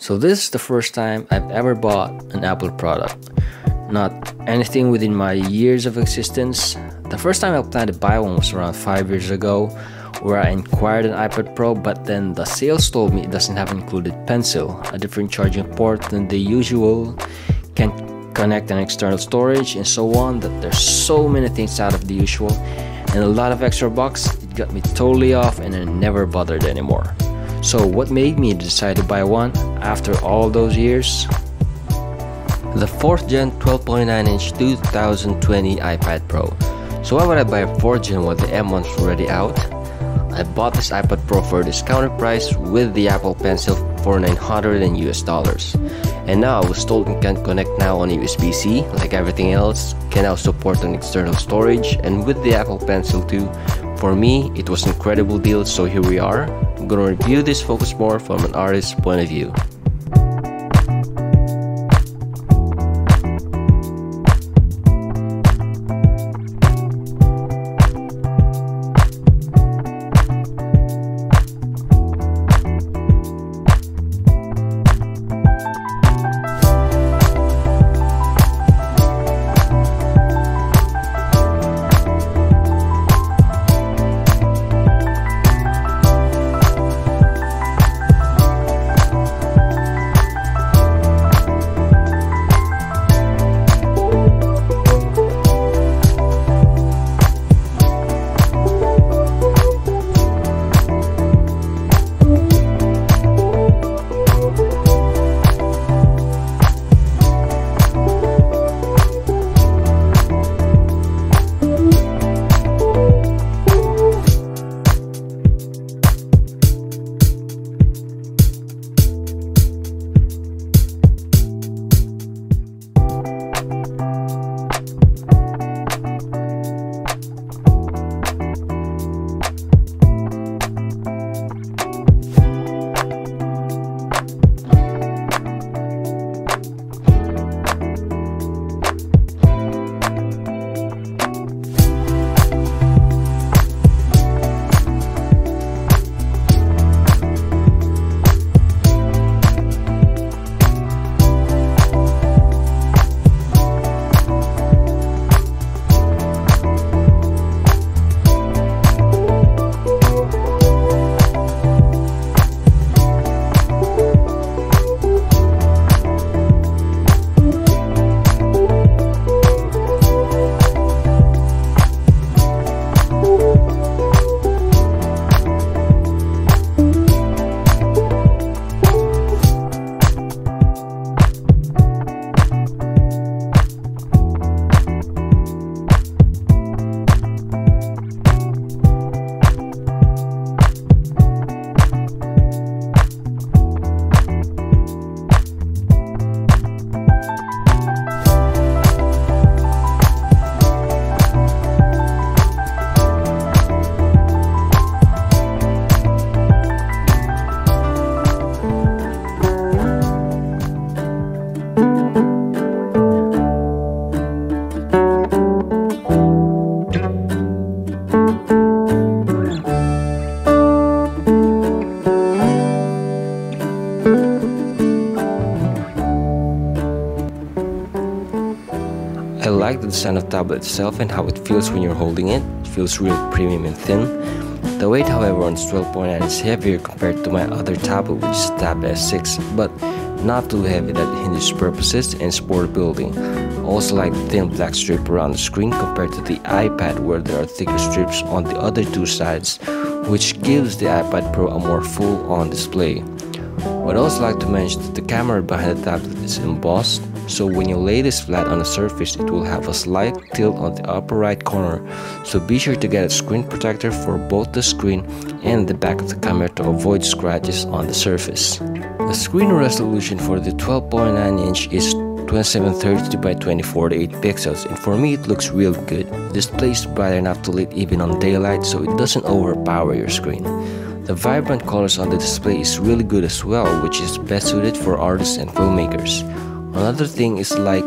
So this is the first time I've ever bought an Apple product. Not anything within my years of existence. The first time I planned to buy one was around 5 years ago where I inquired an iPad Pro but then the sales told me it doesn't have included pencil, a different charging port than the usual, can't connect an external storage and so on that there's so many things out of the usual and a lot of extra bucks it got me totally off and I never bothered anymore. So what made me decide to buy one after all those years? The 4th gen 12.9 inch 2020 iPad Pro. So why would I buy a 4th gen when the M1's already out? I bought this iPad Pro for a discounted price with the Apple Pencil for 900 US dollars. And now I was told it can connect now on USB-C like everything else, can now support an external storage and with the Apple Pencil too. For me, it was an incredible deal so here we are. I'm gonna review this focus more from an artist's point of view. The the tablet itself and how it feels when you're holding it. It feels real premium and thin. The weight however on this 12.9 is heavier compared to my other tablet which is Tab S6 but not too heavy that hinders purposes and portability. Also like the thin black strip around the screen compared to the iPad where there are thicker strips on the other two sides which gives the iPad Pro a more full-on display. I would also like to mention that the camera behind the tablet is embossed so when you lay this flat on the surface it will have a slight tilt on the upper right corner so be sure to get a screen protector for both the screen and the back of the camera to avoid scratches on the surface. The screen resolution for the 12.9 inch is 2732 by 2048 pixels and for me it looks real good. Display is bright enough to lit even on daylight so it doesn't overpower your screen. The vibrant colors on the display is really good as well which is best suited for artists and filmmakers. Another thing is like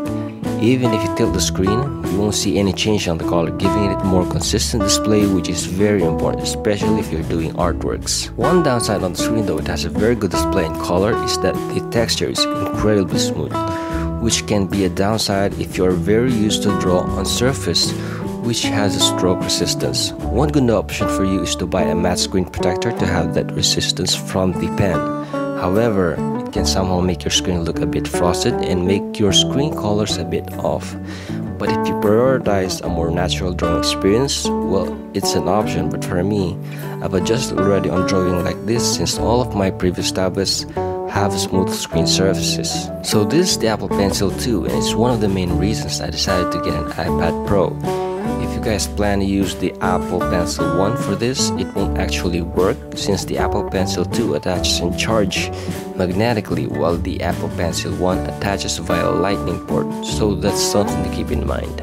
Even if you tilt the screen, you won't see any change on the color, giving it more consistent display which is very important, especially if you're doing artworks. One downside on the screen though it has a very good display in color is that the texture is incredibly smooth, which can be a downside if you're very used to draw on surface which has a stroke resistance. One good option for you is to buy a matte screen protector to have that resistance from the pen. However, can somehow make your screen look a bit frosted and make your screen colors a bit off. But if you prioritize a more natural drawing experience, well, it's an option, but for me, I've adjusted already on drawing like this since all of my previous tablets have smooth screen surfaces. So this is the Apple Pencil 2 and it's one of the main reasons I decided to get an iPad Pro guys plan to use the Apple Pencil 1 for this, it won't actually work since the Apple Pencil 2 attaches and charge magnetically while the Apple Pencil 1 attaches via a lightning port, so that's something to keep in mind.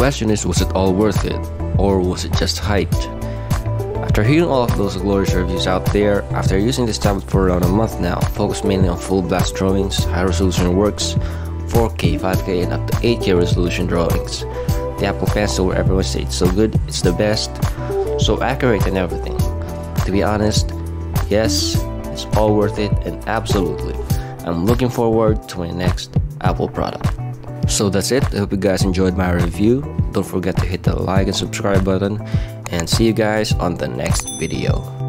question is, was it all worth it? Or was it just hype? After hearing all of those glorious reviews out there, after using this tablet for around a month now, focused mainly on full blast drawings, high resolution works, 4K, 5K, and up to 8K resolution drawings. The Apple Pencil where everyone says it's so good, it's the best, so accurate and everything. To be honest, yes, it's all worth it and absolutely. I'm looking forward to my next Apple product. So that's it. I hope you guys enjoyed my review. Don't forget to hit the like and subscribe button and see you guys on the next video.